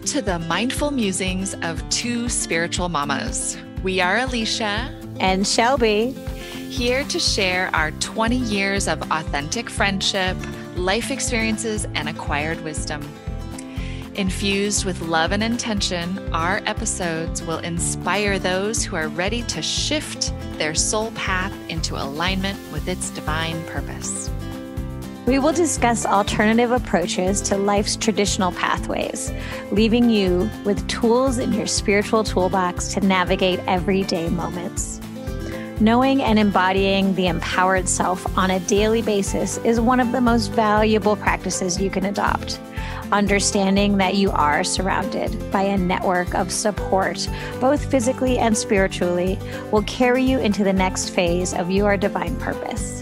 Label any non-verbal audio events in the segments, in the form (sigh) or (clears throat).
Welcome to the mindful musings of two spiritual mamas. We are Alicia and Shelby, here to share our 20 years of authentic friendship, life experiences, and acquired wisdom. Infused with love and intention, our episodes will inspire those who are ready to shift their soul path into alignment with its divine purpose. We will discuss alternative approaches to life's traditional pathways, leaving you with tools in your spiritual toolbox to navigate everyday moments. Knowing and embodying the empowered self on a daily basis is one of the most valuable practices you can adopt. Understanding that you are surrounded by a network of support, both physically and spiritually, will carry you into the next phase of your divine purpose.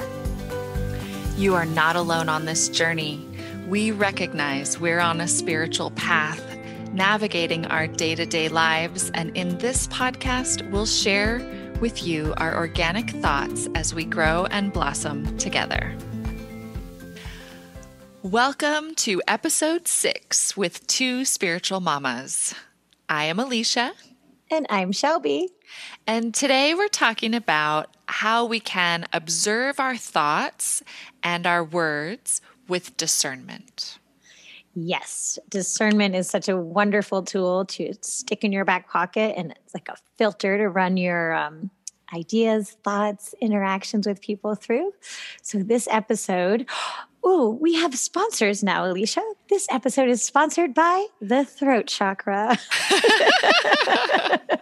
You are not alone on this journey. We recognize we're on a spiritual path, navigating our day to day lives. And in this podcast, we'll share with you our organic thoughts as we grow and blossom together. Welcome to episode six with two spiritual mamas. I am Alicia. And I'm Shelby. And today we're talking about how we can observe our thoughts and our words with discernment. Yes, discernment is such a wonderful tool to stick in your back pocket, and it's like a filter to run your um, ideas, thoughts, interactions with people through. So, this episode, (gasps) oh, we have sponsors now, Alicia. This episode is sponsored by the throat chakra. (laughs)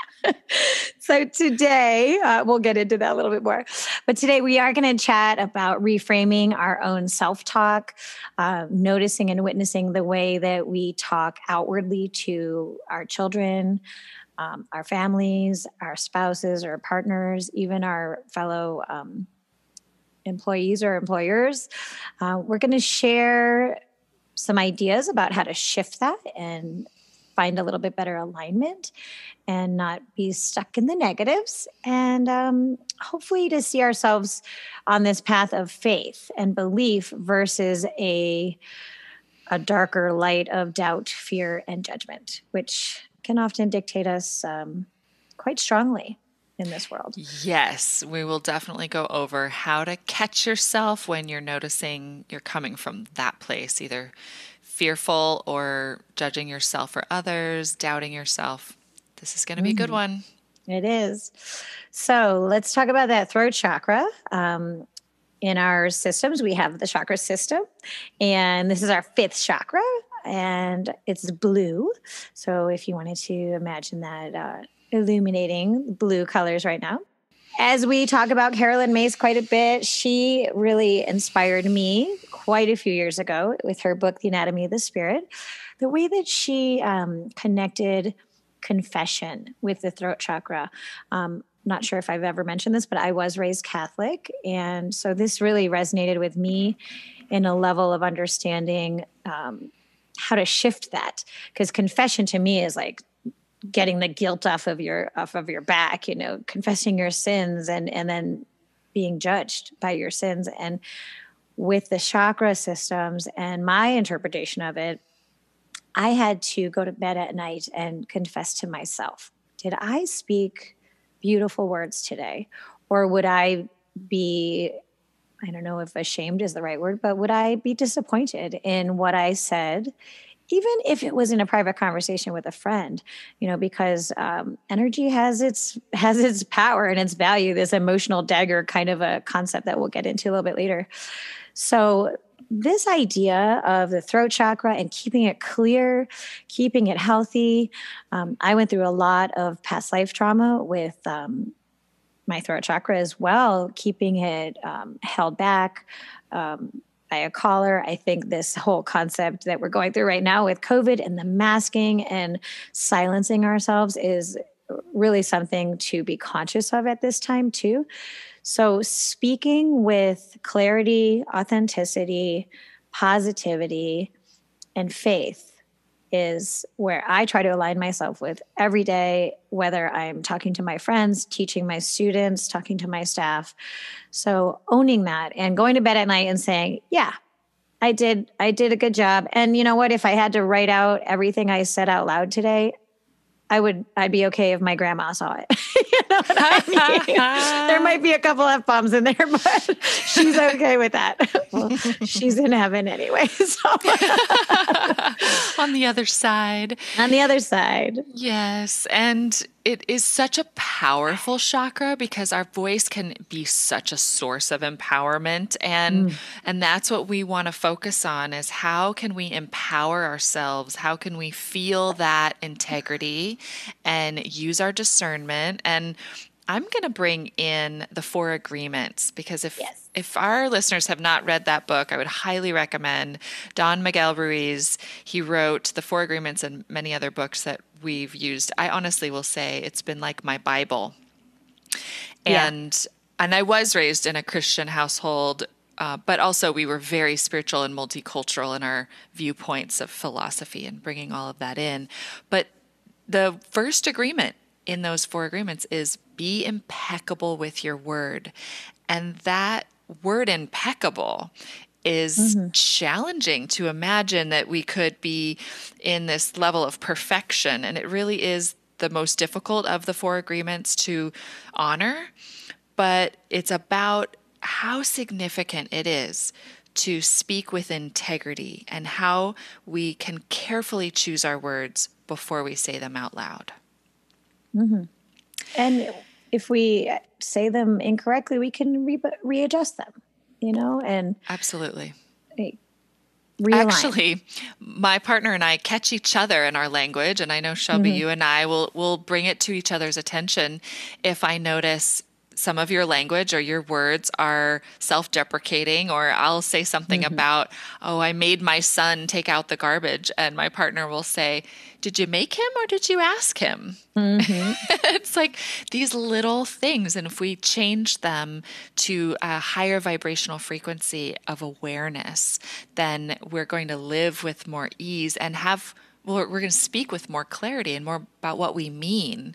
(laughs) (laughs) so today uh, we'll get into that a little bit more but today we are going to chat about reframing our own self-talk uh, noticing and witnessing the way that we talk outwardly to our children um, our families our spouses or partners even our fellow um, employees or employers. Uh, we're going to share some ideas about how to shift that and find a little bit better alignment and not be stuck in the negatives and um, hopefully to see ourselves on this path of faith and belief versus a a darker light of doubt fear and judgment which can often dictate us um, quite strongly in this world. Yes, we will definitely go over how to catch yourself when you're noticing you're coming from that place, either fearful or judging yourself or others, doubting yourself. This is going to be a good mm-hmm. one. It is. So let's talk about that throat chakra. Um, in our systems, we have the chakra system, and this is our fifth chakra, and it's blue. So if you wanted to imagine that uh, illuminating blue colors right now. As we talk about Caroline Myss quite a bit, she really inspired me quite a few years ago with her book, The Anatomy of the Spirit. The way that she um, connected confession with the throat chakra. Um, not sure if I've ever mentioned this, but I was raised Catholic. And so this really resonated with me in a level of understanding um, how to shift that. Because confession to me is like getting the guilt off of your off of your back, you know, confessing your sins and and then being judged by your sins. And with the chakra systems and my interpretation of it, I had to go to bed at night and confess to myself Did I speak beautiful words today? Or would I be, I don't know if ashamed is the right word, but would I be disappointed in what I said? Even if it was in a private conversation with a friend you know because um, energy has its has its power and its value this emotional dagger kind of a concept that we'll get into a little bit later so, this idea of the throat chakra and keeping it clear, keeping it healthy. Um, I went through a lot of past life trauma with um, my throat chakra as well, keeping it um, held back um, by a collar. I think this whole concept that we're going through right now with COVID and the masking and silencing ourselves is really something to be conscious of at this time, too. So, speaking with clarity, authenticity, positivity, and faith is where I try to align myself with every day, whether I'm talking to my friends, teaching my students, talking to my staff. So, owning that and going to bed at night and saying, Yeah, I did I did a good job. And you know what? If I had to write out everything I said out loud today, I would I'd be okay if my grandma saw it. (laughs) you know I (laughs) mean? there might be a couple f bombs in there, (laughs) but she's okay with that. well, she's in heaven anyway. So on the other side. On the other side. Yes, and it is such a powerful chakra because our voice can be such a source of empowerment and mm. and that's what we want to focus on is how can we empower ourselves how can we feel that integrity and use our discernment and I'm going to bring in the four agreements because if yes. if our listeners have not read that book, I would highly recommend Don Miguel Ruiz. He wrote the four agreements and many other books that we've used. I honestly will say it's been like my Bible. And yeah. and I was raised in a Christian household uh, but also, we were very spiritual and multicultural in our viewpoints of philosophy and bringing all of that in. But the first agreement in those four agreements is be impeccable with your word. And that word impeccable is mm-hmm. challenging to imagine that we could be in this level of perfection. And it really is the most difficult of the four agreements to honor. But it's about how significant it is to speak with integrity and how we can carefully choose our words before we say them out loud. Mm-hmm. And if we say them incorrectly, we can re- readjust them, you know, and absolutely. Realign. Actually, my partner and I catch each other in our language, and I know Shelby, mm-hmm. you and I will will bring it to each other's attention if I notice some of your language or your words are self deprecating, or I'll say something mm-hmm. about, oh, I made my son take out the garbage. And my partner will say, did you make him or did you ask him? Mm-hmm. (laughs) it's like these little things. And if we change them to a higher vibrational frequency of awareness, then we're going to live with more ease and have, well, we're going to speak with more clarity and more about what we mean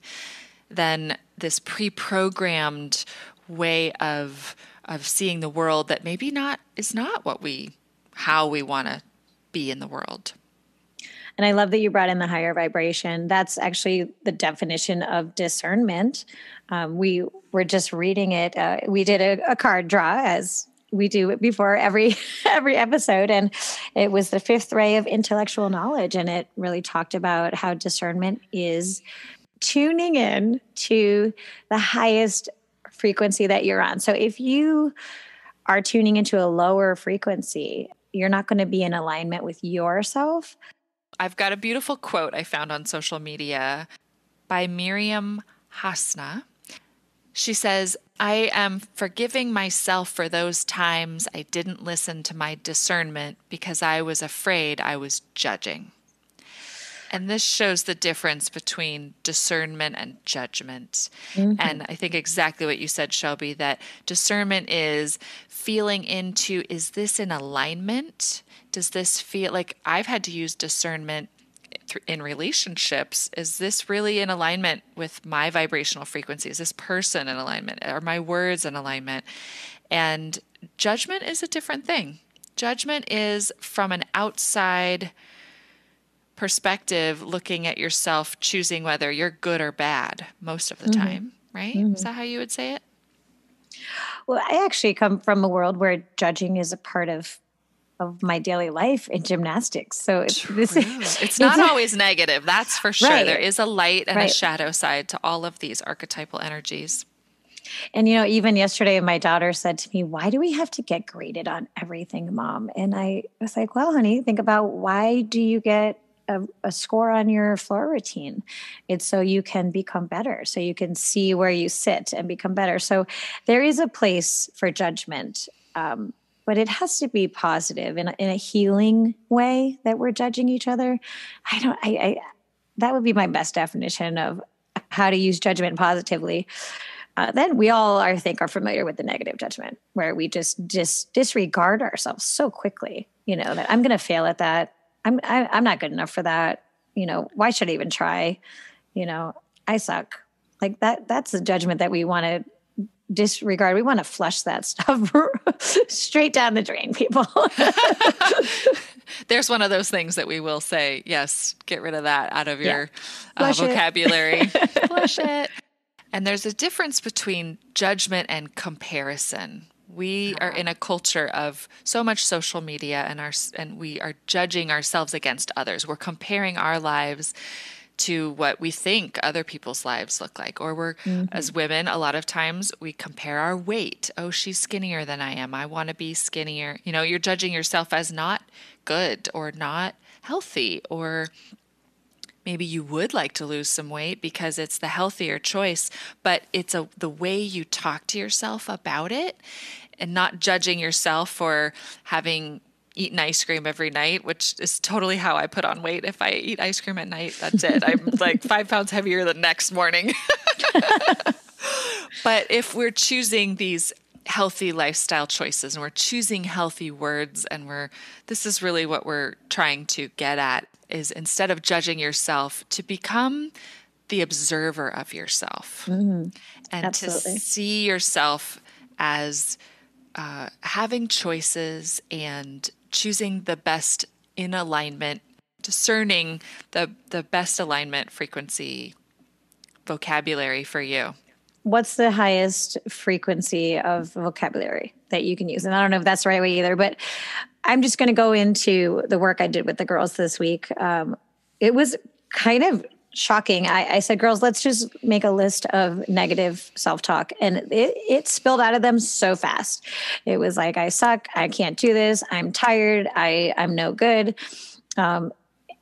than this pre-programmed way of of seeing the world that maybe not is not what we how we want to be in the world. And I love that you brought in the higher vibration. That's actually the definition of discernment. Um, we were just reading it. Uh, we did a, a card draw as we do it before every (laughs) every episode and it was the fifth ray of intellectual knowledge and it really talked about how discernment is tuning in to the highest frequency that you're on. So if you are tuning into a lower frequency, you're not going to be in alignment with yourself. I've got a beautiful quote I found on social media by Maryam Hasnaa. She says, I am forgiving myself for those times I didn't listen to my discernment because I was afraid I was judging. And this shows the difference between discernment and judgment. Mm-hmm. And I think exactly what you said, Shelby, that discernment is feeling into is this in alignment? Does this feel like I've had to use discernment in relationships is this really in alignment with my vibrational frequency is this person in alignment are my words in alignment and judgment is a different thing judgment is from an outside perspective looking at yourself choosing whether you're good or bad most of the mm-hmm. time right mm-hmm. is that how you would say it well i actually come from a world where judging is a part of of my daily life in gymnastics so it's this (laughs) it's not it's, always negative that's for sure right. there is a light and right. a shadow side to all of these archetypal energies and you know, even yesterday, my daughter said to me, Why do we have to get graded on everything, mom? And I was like, Well, honey, think about why do you get a, a, score on your floor routine. It's so you can become better, so you can see where you sit and become better. So there is a place for judgment, um, but it has to be positive in a, in a healing way that we're judging each other. I don't. I, I that would be my best definition of how to use judgment positively. Uh, then we all, I think, are familiar with the negative judgment, where we just just disregard ourselves so quickly. You know that I'm going to fail at that. I'm I, am i am not good enough for that. You know, why should I even try? You know, I suck. Like that. That's the judgment that we want to disregard. We want to flush that (laughs) stuff straight down the drain, people. (laughs) There's one of those things that we will say, yes, get rid of that out of your yeah. uh, vocabulary. (laughs) flush it. And there's a difference between judgment and comparison. We are in a culture of so much social media and our and we are judging ourselves against others. We're comparing our lives to what we think other people's lives look like. Or we're, mm-hmm. as women, a lot of times we compare our weight. Oh, she's skinnier than I am. I want to be skinnier. You know, you're judging yourself as not good or not healthy or maybe you would like to lose some weight because it's the healthier choice but it's a the way you talk to yourself about it and not judging yourself for having eaten ice cream every night which is totally how i put on weight. If i eat ice cream at night that's it. I'm (laughs) like five pounds heavier the next morning. (laughs) (laughs) But if we're choosing these healthy lifestyle choices and we're choosing healthy words and we're this is really what we're trying to get at is instead of judging yourself to become the observer of yourself mm-hmm. and Absolutely. to see yourself as uh, having choices and choosing the best in alignment discerning the the best alignment frequency vocabulary for you what's the highest frequency of vocabulary that you can use? And I don't know if that's the right way either, but I'm just going to go into the work I did with the girls this week. Um, it was kind of shocking. I, I, said, girls, let's just make a list of negative self talk. And it, it spilled out of them so fast. It was like, I suck. I can't do this. I'm tired. I, I'm no good. Um,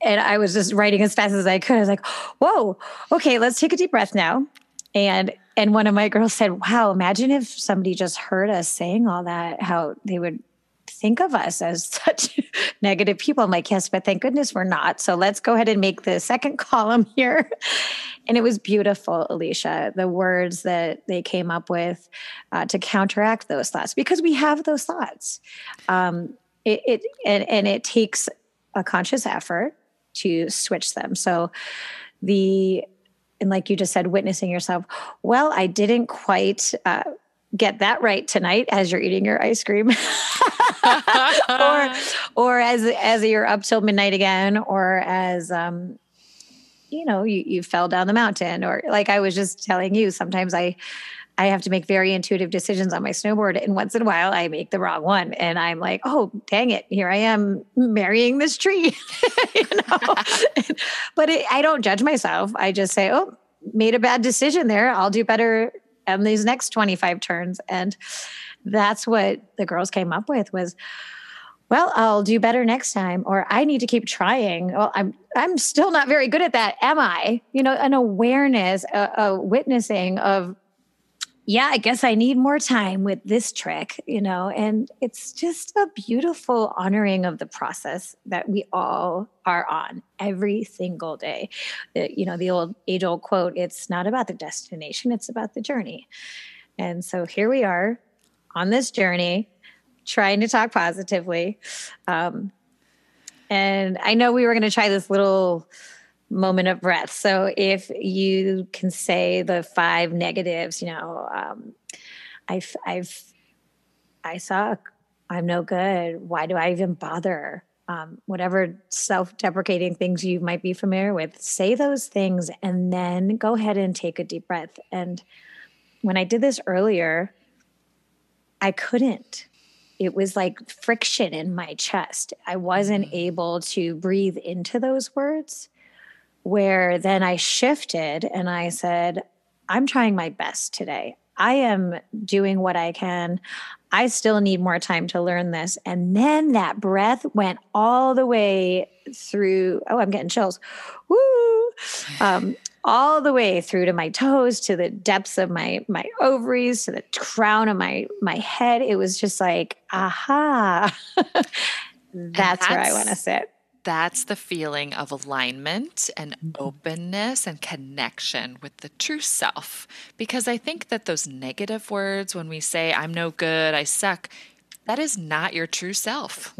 and I was just writing as fast as I could. I was like, whoa, okay, let's take a deep breath now. And and one of my girls said, Wow, imagine if somebody just heard us saying all that, how they would think of us as (laughs) such negative people. I'm like, Yes, but thank goodness we're not. So let's go ahead and make the second (laughs) column here. And it was beautiful, Alicia, the words that they came up with uh, to counteract those thoughts because we have those thoughts. Um, it, it and, and it takes a conscious effort to switch them. So the and like you just said, witnessing yourself, well, I didn't quite uh, get that right tonight as you're eating your ice cream. (laughs) or (laughs) or as as you're up till midnight again, or as um, you know, you, you fell down the mountain, or like I was just telling you, sometimes I I have to make very intuitive decisions on my snowboard. And once in a while, I make the wrong one. And I'm like, oh, dang it. Here I am marrying this tree. (laughs) you know? (laughs) but it, I don't judge myself. I just say, oh, made a bad decision there. I'll do better on these next 25 turns. And that's what the girls came up with was, well, I'll do better next time, or I need to keep trying. Well, I'm I'm still not very good at that, am I? You know, an awareness, a, a witnessing of yeah, I guess I need more time with this trick, you know, and it's just a beautiful honoring of the process that we all are on every single day. You know, the old age old quote, it's not about the destination, it's about the journey. And so here we are on this journey, trying to talk positively. Um, and I know we were going to try this little moment of breath. So if you can say the five negatives, you know, um, I've, I've, I suck. I'm no good. Why do I even bother? Um, whatever self deprecating things you might be familiar with, say those things and then go ahead and take a deep breath. And when I did this earlier, I couldn't. It was like friction in my chest. I wasn't mm. able to breathe into those words where then I shifted and I said, I'm trying my best today. I am doing what I can. I still need more time to learn this. And then that breath went all the way through. Oh, I'm getting chills. Woo! Um, all the way through to my toes, to the depths of my my ovaries, to the crown of my my head. It was just like, aha. (laughs) that's, that's where I want to sit that's the feeling of alignment and mm-hmm. openness and connection with the true self. Because I think that those negative words, when we say, I'm no good, I suck, that is not your true self.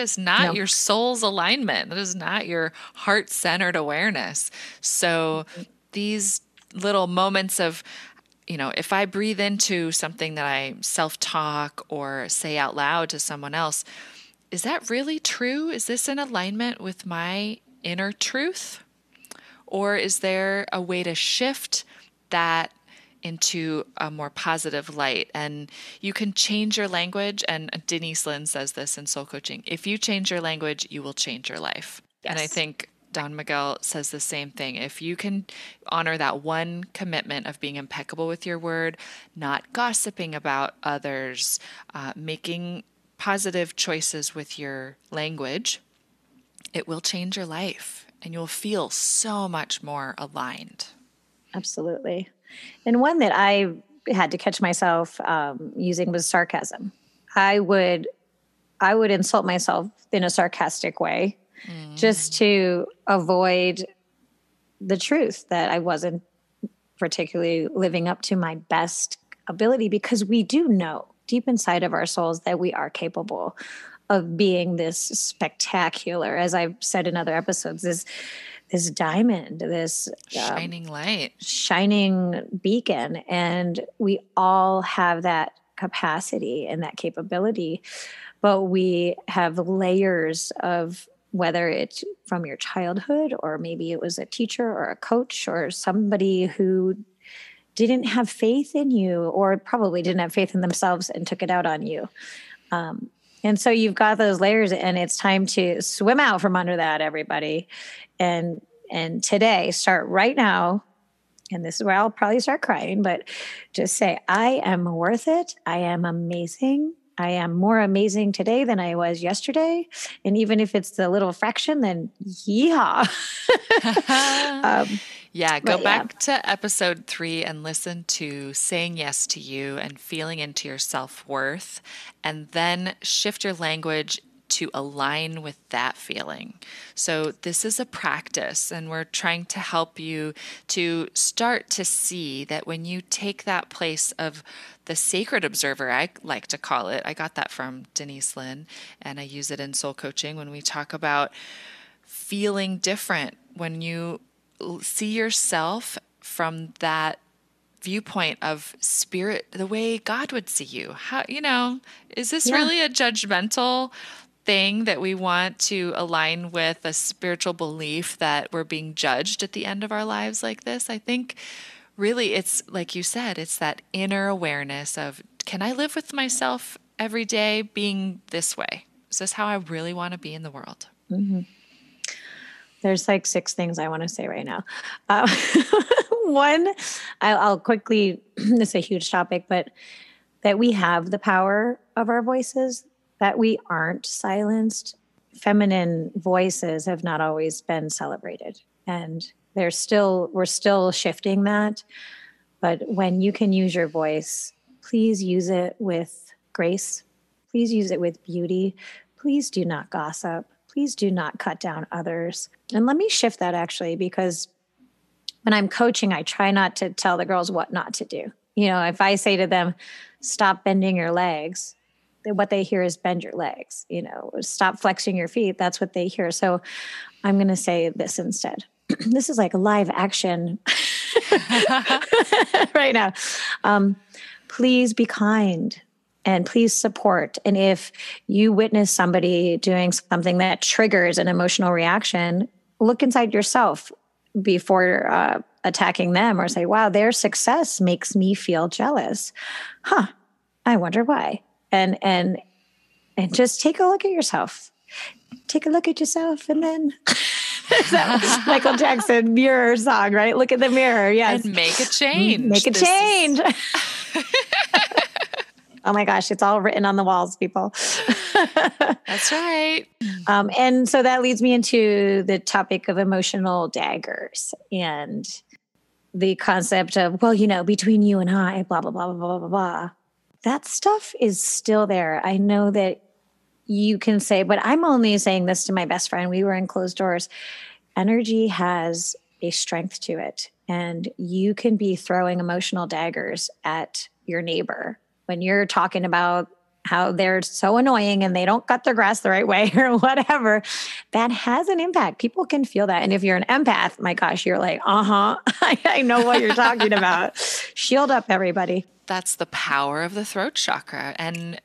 Is not no. your soul's alignment. That is not your heart centered awareness. So these little moments of, you know, if I breathe into something that I self talk or say out loud to someone else, is that really true? Is this in alignment with my inner truth? Or is there a way to shift that into a more positive light? And you can change your language. And Denise Linn says this in soul coaching if you change your language, you will change your life. Yes. And I think Don Miguel says the same thing. If you can honor that one commitment of being impeccable with your word, not gossiping about others, uh, making positive choices with your language, it will change your life and you'll feel so much more aligned. Absolutely. And one that I had to catch myself um, using was sarcasm. I would I would insult myself in a sarcastic way mm. just to avoid the truth that I wasn't particularly living up to my best ability because we do know deep inside of our souls that we are capable of being this spectacular. As i've said in other episodes this this diamond this um, shining light. shining beacon. And we all have that capacity and that capability but we have layers of whether it's from your childhood or maybe it was a teacher or a coach or somebody who didn't have faith in you or probably didn't have faith in themselves and took it out on you um, and so you've got those layers and it's time to swim out from under that everybody and and today start right now and this is where I'll probably start crying but just say I am worth it I am amazing I am more amazing today than I was yesterday. And even if it's the little fraction, then yeehaw. (laughs) (laughs) um, yeah, go back yeah. to episode three and listen to saying yes to you and feeling into your self worth, and then shift your language to align with that feeling. So, this is a practice, and we're trying to help you to start to see that when you take that place of the sacred observer, I like to call it, I got that from Denise Linn, and I use it in soul coaching when we talk about feeling different when you see yourself from that viewpoint of spirit the way god would see you how you know is this yeah. really a judgmental thing that we want to align with a spiritual belief that we're being judged at the end of our lives like this i think really it's like you said it's that inner awareness of can i live with myself every day being this way is this how i really want to be in the world mm-hmm. There's like six things I want to say right now. Uh, (laughs) one, I'll, I'll quickly, (clears throat) is a huge topic, but that we have the power of our voices, that we aren't silenced. Feminine voices have not always been celebrated. And there's still, we're still shifting that. But when you can use your voice, please use it with grace. Please use it with beauty. Please do not gossip please do not cut down others. And let me shift that actually, because when I'm coaching, I try not to tell the girls what not to do. You know, if I say to them, stop bending your legs, what they hear is bend your legs, you know, stop flexing your feet. That's what they hear. So I'm going to say this instead. (clears throat) this is like live action (laughs) (laughs) right now. Um, please be kind and please support. And if you witness somebody doing something that triggers an emotional reaction, look inside yourself before uh, attacking them or say, wow, their success makes me feel jealous. Huh. I wonder why. And, and, and just take a look at yourself. Take a look at yourself and then (laughs) that (laughs) Michael Jackson mirror song, right? Look at the mirror. Yes. And make a change. Make a this change. Is- (laughs) Oh my gosh, it's all written on the walls, people. That's right. Um, and so that leads me into the topic of emotional daggers and the concept of, well, you know, between you and I, blah, blah, blah, blah, blah, blah, blah. That stuff is still there. I know that you can say, but I'm only saying this to my best friend. We were in closed doors. Energy has a strength to it. And you can be throwing emotional daggers at your neighbor when you're talking about how they're so annoying and they don't cut their grass the right way (laughs) or whatever, that has an impact. People can feel that. And if you're an empath, my gosh, you're like, (laughs) uh huh, I, know what you're talking about. Shield up, everybody. That's the power of the throat chakra. And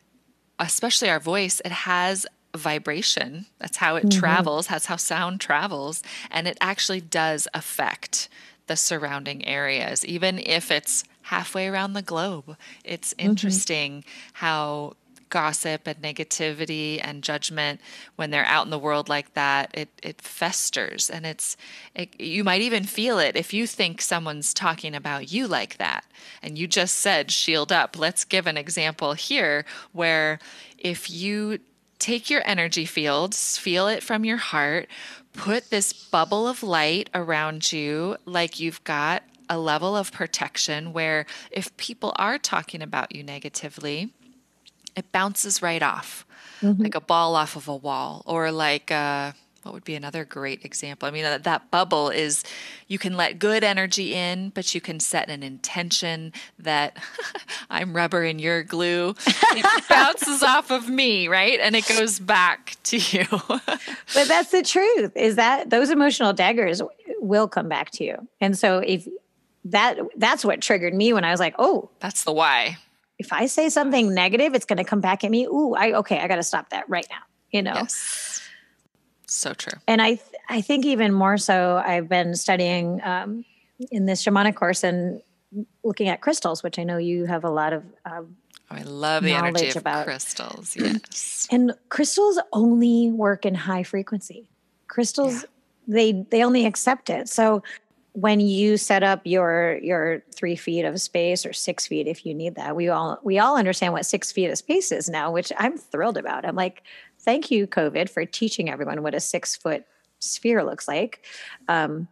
especially our voice, it has vibration. That's how it mm-hmm. travels, that's how sound travels. And it actually does affect the surrounding areas, even if it's halfway around the globe. It's mm-hmm. interesting mm-hmm. how gossip and negativity and judgment when they're out in the world like that it it festers and it's it, you might even feel it if you think someone's talking about you like that and you just said shield up let's give an example here where if you take your energy fields feel it from your heart put this bubble of light around you like you've got a level of protection where if people are talking about you negatively, it bounces right off mm-hmm. like a ball off of a wall or like uh, what would be another great example? I mean, that, that bubble is you can let good energy in, but you can set an intention that (laughs) I'm rubber and you're glue. It (laughs) bounces off of me, right? And it goes back to you. (laughs) but that's the truth is that those emotional daggers will come back to you. And so if that that's what triggered me when I was like, oh, that's the why. If I say something negative, it's going to come back at me. Ooh, I okay, I got to stop that right now. You know. Yes. So true. And I th- I think even more so, I've been studying um, in this shamanic course and looking at crystals, which I know you have a lot of. Um, oh, I love the energy of about. crystals. Yes. and crystals only work in high frequency. Crystals, yeah. they they only accept it. So when you set up your your three feet of space or six feet if you need that we all we all understand what six feet of space is now which i'm thrilled about. I'm like thank you covid for teaching everyone what a six foot sphere looks like. Um,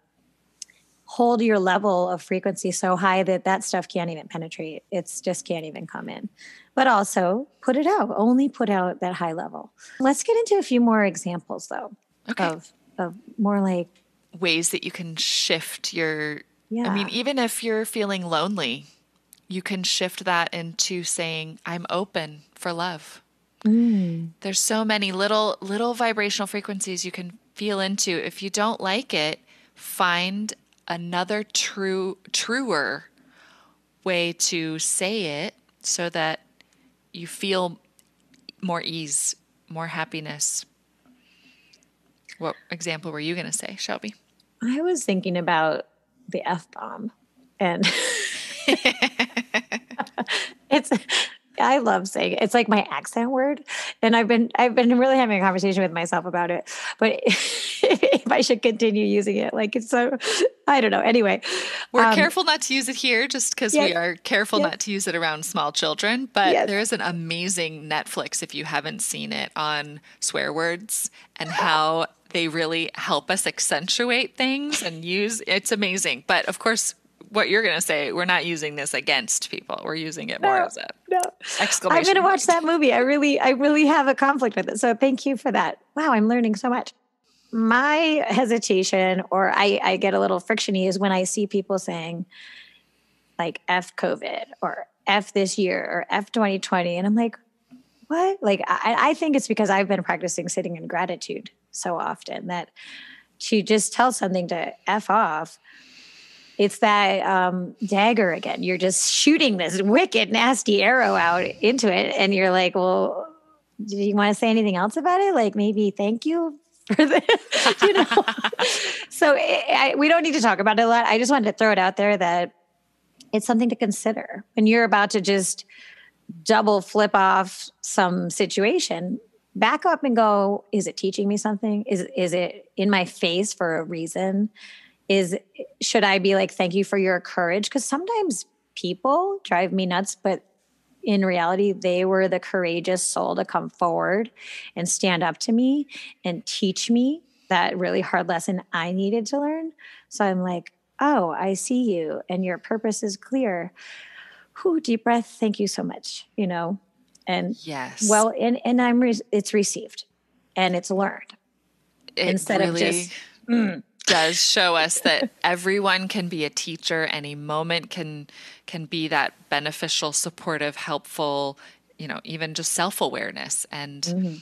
hold your level of frequency so high that that stuff can't even penetrate. It's just can't even come in. But also put it out. Only put out that high level. Let's get into a few more examples though okay. of of more like ways that you can shift your yeah. I mean even if you're feeling lonely, you can shift that into saying I'm open for love. Mm. There's so many little little vibrational frequencies you can feel into. If you don't like it, find another true truer way to say it so that you feel more ease, more happiness. What example were you going to say, Shelby? I was thinking about the F bomb and (laughs) it's I love saying it. It's like my accent word. And I've been I've been really having a conversation with myself about it. But (laughs) if I should continue using it, like it's so I don't know. Anyway. We're um, careful not to use it here just because we are careful not to use it around small children. But yes. there is an amazing Netflix if you haven't seen it on swear words and how they really help us accentuate things and use it's amazing. But of course, what you're going to say, we're not using this against people. We're using it more no, as a no. exclamation. I'm going to watch that movie. I really, I really have a conflict with it. So thank you for that. Wow, I'm learning so much. My hesitation, or I, I get a little frictiony, is when I see people saying, like F COVID or F this year or F 2020. And I'm like, what? Like, I, I think it's because I've been practicing sitting in gratitude so often that to just tell something to F off, it's that um, dagger again. You're just shooting this wicked, nasty arrow out into it. And you're like, well, do you want to say anything else about it? Like maybe thank you for this, (laughs) you know? (laughs) so it, I, we don't need to talk about it a lot. I just wanted to throw it out there that it's something to consider when you're about to just double flip off some situation back up and go is it teaching me something? Is is it in my face for a reason? Is should i be like thank you for your courage? Because sometimes people drive me nuts but in reality they were the courageous soul to come forward and stand up to me and teach me that really hard lesson i needed to learn. So i'm like oh i see you and your purpose is clear. Whew, deep breath thank you so much you know and yes well and and i'm re- it's received and it's learned it instead really of just mm. does show us that everyone can be a teacher any moment can can be that beneficial supportive helpful you know, even just self awareness and. Mm-hmm.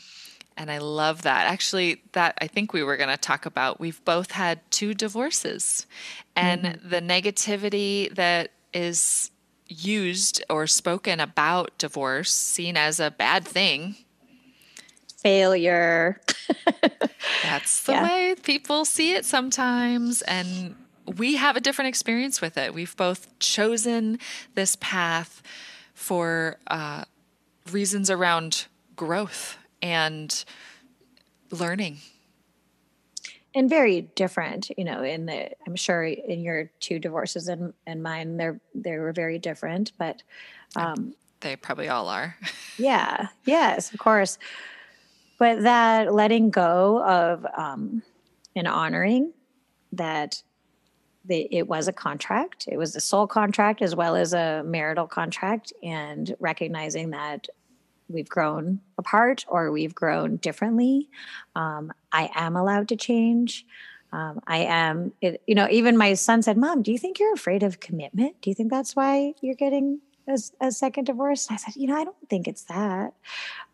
And I love that. Actually, that I think we were going to talk about. We've both had two divorces, and mm-hmm. the negativity that is used or spoken about divorce, seen as a bad thing. Failure. (laughs) That's the yeah. way people see it sometimes. And we have a different experience with it. We've both chosen this path for uh, reasons around growth and learning and very different you know in the i'm sure in your two divorces and and mine they're they were very different but um they probably all are (laughs) yeah yes of course but that letting go of um and honoring that the, it was a contract it was a soul contract as well as a marital contract and recognizing that we've grown apart or we've grown differently. Um, I am allowed to change. Um, I am, it, you know, even my son said, Mom, do you think you're afraid of commitment? Do you think that's why you're getting a, a second divorce? And I said, You know, I don't think it's that.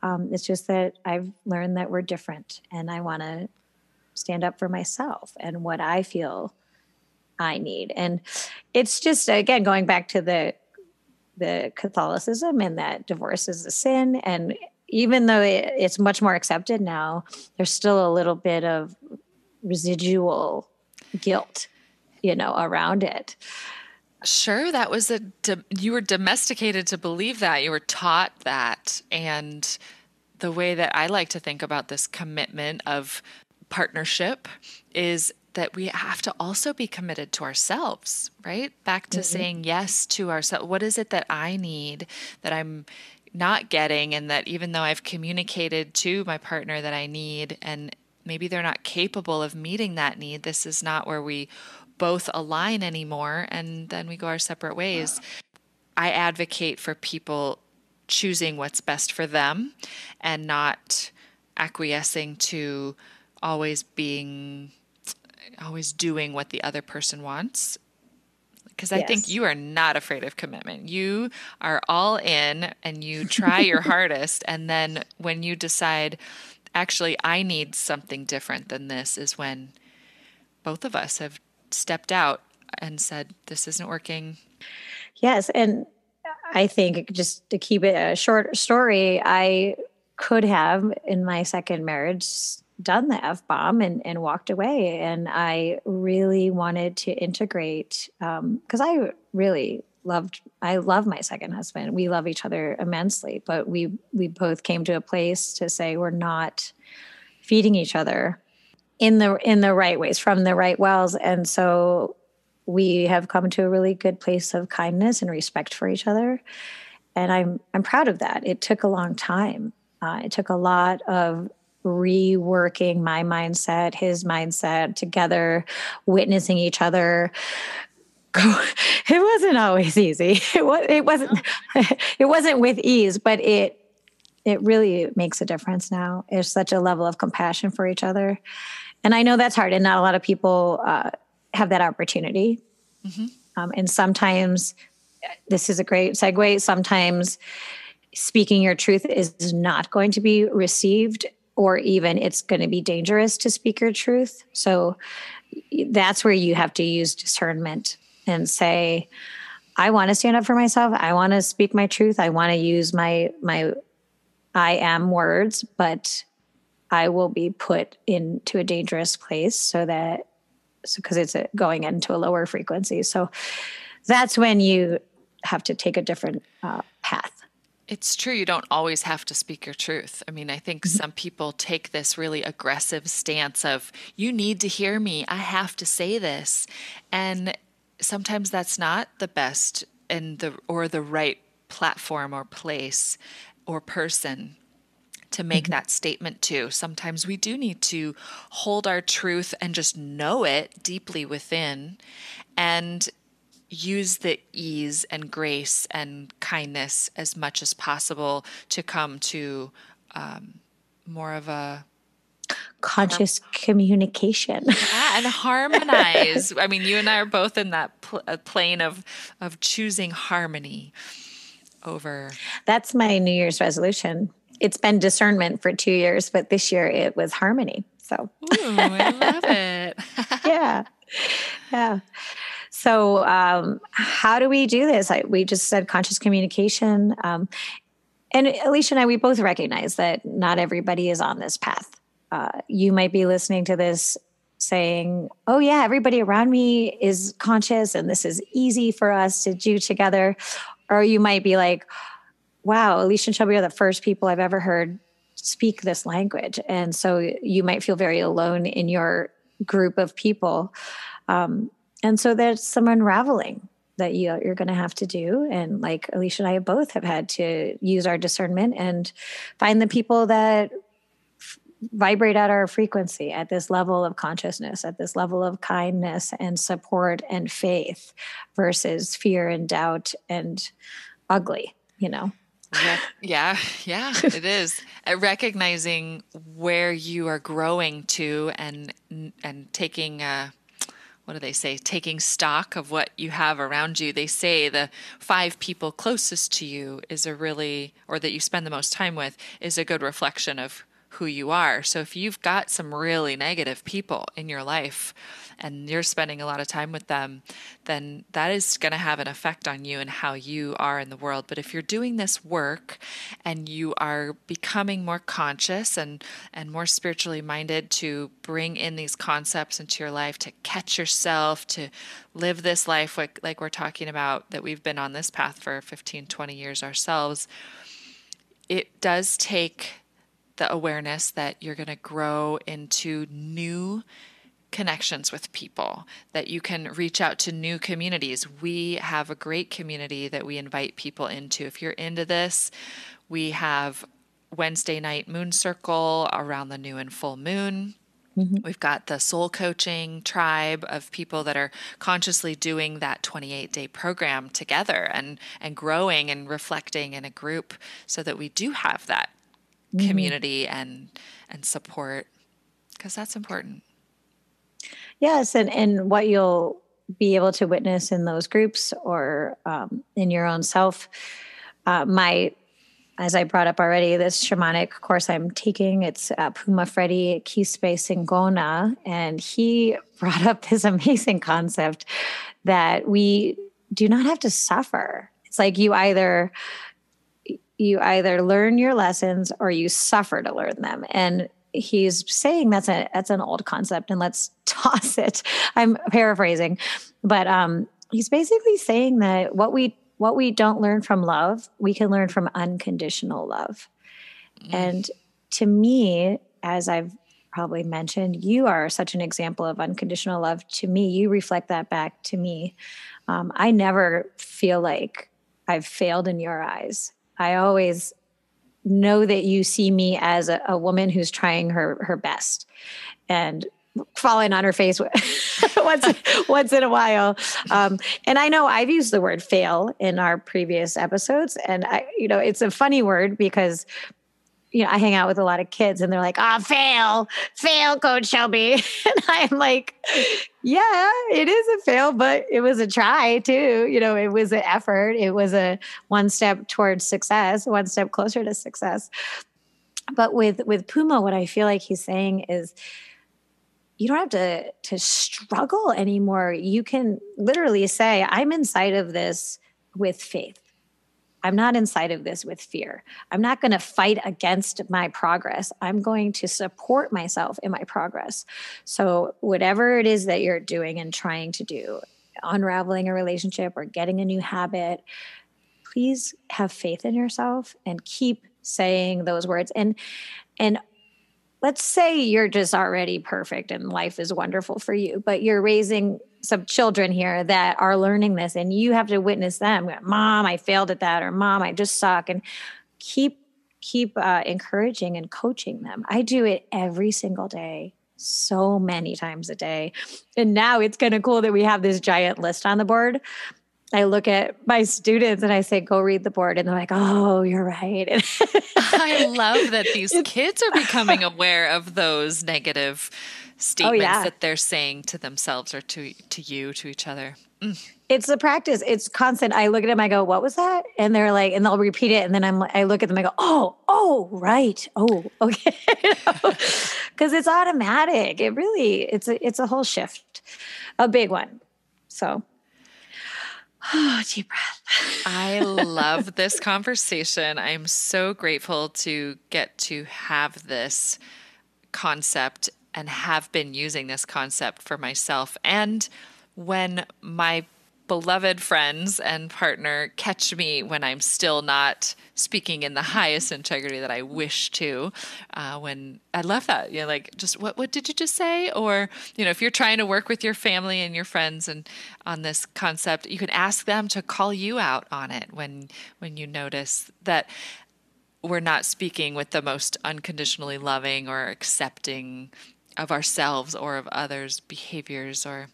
Um, it's just that I've learned that we're different and I want to stand up for myself and what I feel I need. And it's just, again, going back to the the Catholicism and that divorce is a sin. And even though it, it's much more accepted now, there's still a little bit of residual guilt, you know, around it. Sure, that was a you were domesticated to believe that. You were taught that and the way that I like to think about this commitment of partnership is that we have to also be committed to ourselves, right? Back to mm-hmm. saying yes to ourselves. What is it that I need that I'm not getting, and that even though I've communicated to my partner that I need, and maybe they're not capable of meeting that need, this is not where we both align anymore, and then we go our separate ways. I advocate for people choosing what's best for them and not acquiescing to always being always doing what the other person wants because I yes. think you are not afraid of commitment. You are all in and you try your (laughs) hardest. And then when you decide, actually, I need something different than this, is when both of us have stepped out and said, This isn't working. Yes. And I think just to keep it a short story, I could have in my second marriage done the F bomb and, and walked away. And I really wanted to integrate because um, I really loved I love my second husband. We love each other immensely, but we we both came to a place to say we're not feeding each other in the in the right ways from the right wells. And so we have come to a really good place of kindness and respect for each other. And I'm I'm proud of that. It took a long time. Uh, it took a lot of reworking my mindset, his mindset together, witnessing each other. (laughs) It wasn't always easy. It was. It wasn't. (laughs) It wasn't with ease, but it it really makes a difference now. There's such a level of compassion for each other, and I know that's hard, and not a lot of people uh, have that opportunity. Mm-hmm. Um, and sometimes this is a great segue. Sometimes speaking your truth is not going to be received or even it's going to be dangerous to speak your truth. So that's where you have to use discernment and say, I want to stand up for myself. I want to speak my truth. I want to use my my I am words, but I will be put into a dangerous place so that so because it's a, going into a lower frequency. So that's when you have to take a different uh, path. It's true. You don't always have to speak your truth. I mean, I think mm-hmm. some people take this really aggressive stance of, you need to hear me. I have to say this. And sometimes that's not the best and the or the right platform or place or person to make mm-hmm. that statement to. Sometimes we do need to hold our truth and just know it deeply within and use the ease and grace and kindness as much as possible to come to um, more of a conscious har- communication yeah, and (laughs) harmonize i mean you and i are both in that pl- uh, plane of of choosing harmony over? That's my New Year's resolution. It's been discernment for two years, but this year it was harmony. So Ooh, I love (laughs) it. (laughs) yeah. Yeah. So, um, how do we do this? I, we just said conscious communication. Um, and Alicia and I, we both recognize that not everybody is on this path. Uh, you might be listening to this saying, Oh, yeah, everybody around me is conscious and this is easy for us to do together. Or you might be like, Wow, Alicia and Shelby are the first people I've ever heard speak this language. And so you might feel very alone in your group of people. Um, and so there's some unraveling that you, you're going to have to do. And like Alicia and I both have had to use our discernment and find the people that f- vibrate at our frequency at this level of consciousness, at this level of kindness and support and faith versus fear and doubt and ugly, you know? yeah, yeah, it is. Uh, recognizing where you are growing to and and taking uh, what do they say? Taking stock of what you have around you. They say the five people closest to you is a really, or that you spend the most time with, is a good reflection of who you are. So if you've got some really negative people in your life, and you're spending a lot of time with them, then that is going to have an effect on you and how you are in the world. But if you're doing this work and you are becoming more conscious and, and more spiritually minded to bring in these concepts into your life, to catch yourself, to live this life like, like we're talking about, that we've been on this path for 15, 20 years ourselves, it does take the awareness that you're going to grow into new connections with people, that you can reach out to new communities. We have a great community that we invite people into. If you're into this, we have Wednesday night moon circle around the new and full moon. Mm-hmm. We've got the soul coaching tribe of people that are consciously doing that 28 day program together and, and growing and reflecting in a group so that we do have that mm-hmm. community and, and support because that's important. Yes, and and what you'll be able to witness in those groups or um, in your own self. Uh, my, as I brought up already, this shamanic course I'm taking, it's uh, Puma Freddy Quispe Singona, and he (laughs) brought up this amazing concept that we do not have to suffer. It's like you either you either learn your lessons or you suffer to learn them and he's saying that's a that's an old concept and let's (laughs) toss it. I'm paraphrasing but um he's basically saying that what we what we don't learn from love we can learn from unconditional love. Mm. and to me as i've probably mentioned you are such an example of unconditional love. To me you reflect that back to me. Um, i never feel like i've failed in your eyes. I always know that you see me as a, a woman who's trying her her best and falling on her face (laughs) once (laughs) once in a while. Um, and I know I've used the word fail in our previous episodes, and I, you know, it's a funny word because you know, I hang out with a lot of kids and they're like, oh, fail, fail, Coach Shelby. (laughs) and I'm like, yeah, it is a fail, but it was a try too. You know, it was an effort. It was a one step towards success, one step closer to success. But with with Puma, what I feel like he's saying is you don't have to to struggle anymore. You can literally say, I'm inside of this with faith I'm not inside of this with fear. I'm not going to fight against my progress. I'm going to support myself in my progress. So, whatever it is that you're doing and trying to do, unraveling a relationship or getting a new habit, please have faith in yourself and keep saying those words. And, and, Let's say you're just already perfect and life is wonderful for you, but you're raising some children here that are learning this and you have to witness them. Mom i failed at that or mom i just suck and keep keep uh, encouraging and coaching them. I do it every single day so many times a day. And now it's kind of cool that we have this giant list on the board I look at my students and I say, go read the board. And they're like, oh, you're right. (laughs) I love that these kids are becoming aware of those negative statements oh, yeah. that they're saying to themselves or to to you to each other. Mm. it's the practice. It's constant. I look at them, I go, what was that? And they're like, and they'll repeat it. And then I'm I look at them, I go, oh, oh, right. Oh, (laughs) okay. (laughs) Because it's automatic. It really, it's a it's a whole shift, a big one. So Oh, deep breath. I love (laughs) this conversation. I'm so grateful to get to have this concept and have been using this concept for myself. And when my beloved friends and partner catch me when I'm still not speaking in the highest integrity that I wish to. Uh, when I love that, you know, like just what what did you just say? Or you know, if you're trying to work with your family and your friends and on this concept, you can ask them to call you out on it when when you notice that we're not speaking with the most unconditionally loving or accepting of ourselves or of others' behaviors or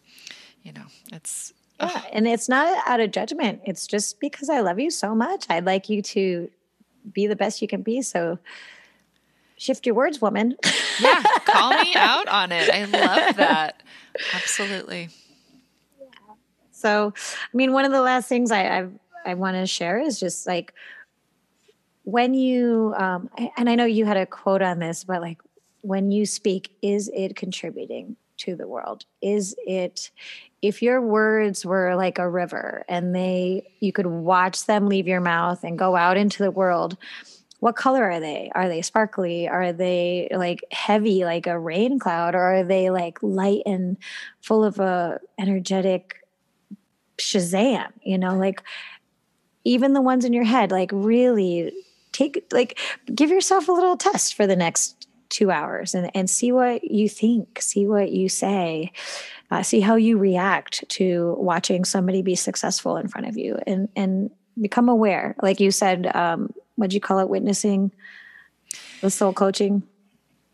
you know it's yeah, and it's not out of judgment. It's just because I love you so much. I'd like you to be the best you can be. So shift your words, woman. yeah, call me (laughs) out on it. I love that. Absolutely. So, I mean, one of the last things I I, I want to share is just like when you um, and I know you had a quote on this, but like when you speak, is it contributing to the world? Is it if your words were like a river and they you could watch them leave your mouth and go out into the world what color are they? Are they sparkly? Are they like heavy like a rain cloud? Or are they like light and full of a energetic shazam you know? Like even the ones in your head like really take like give yourself a little test for the next two hours and, and see what you think see what you say uh, see how you react to watching somebody be successful in front of you and and become aware. Like you said um, what do you call it? Witnessing the soul coaching?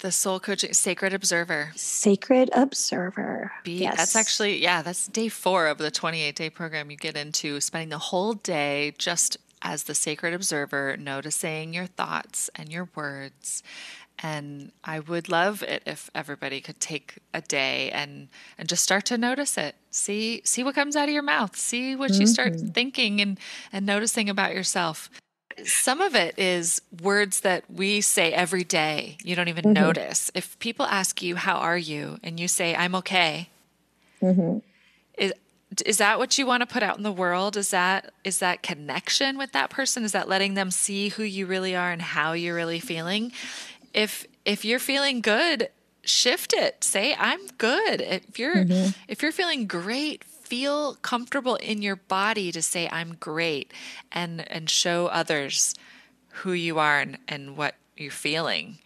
The soul coaching sacred observer. Sacred observer. Be, yes. that's actually yeah that's day four of the 28 day program you get into spending the whole day just as the sacred observer noticing your thoughts and your words and I would love it if everybody could take a day and and just start to notice it. See see what comes out of your mouth. See what mm-hmm. you start mm-hmm. thinking and and noticing about yourself. Some of it is words that we say every day. You don't even mm-hmm. notice. If people ask you, "How are you?" and you say, "I'm okay," mm-hmm. is is that what you want to put out in the world? Is that is that connection with that person? Is that letting them see who you really are and how you're really feeling? If if you're feeling good, shift it. Say I'm good. If you're mm-hmm. if you're feeling great, feel comfortable in your body to say I'm great and and show others who you are and, and what you're feeling.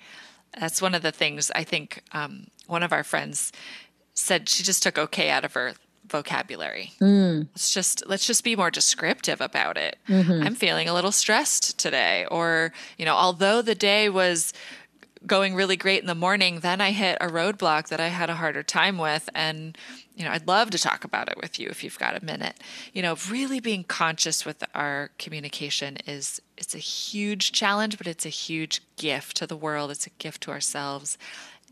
That's one of the things I think um, one of our friends said she just took okay out of her vocabulary. Mm. Let's just let's just be more descriptive about it. Mm-hmm. I'm feeling a little stressed today or you know although the day was going really great in the morning, then I hit a roadblock that I had a harder time with. And, you know, I'd love to talk about it with you if you've got a minute. You know, really being conscious with our communication is it's a huge challenge, but it's a huge gift to the world. It's a gift to ourselves.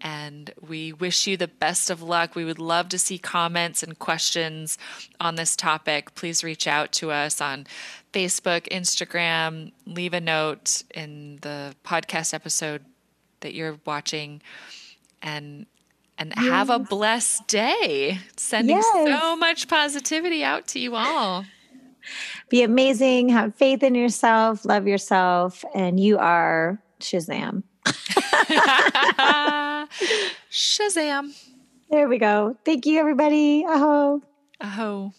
And we wish you the best of luck. We would love to see comments and questions on this topic. Please reach out to us on Facebook, Instagram, leave a note in the podcast episode that you're watching and and yes. have a blessed day. Sending yes. so much positivity out to you all. Be amazing, have faith in yourself, love yourself, and you are Shazam. (laughs) Shazam. There we go. Thank you, everybody. Aho. Aho.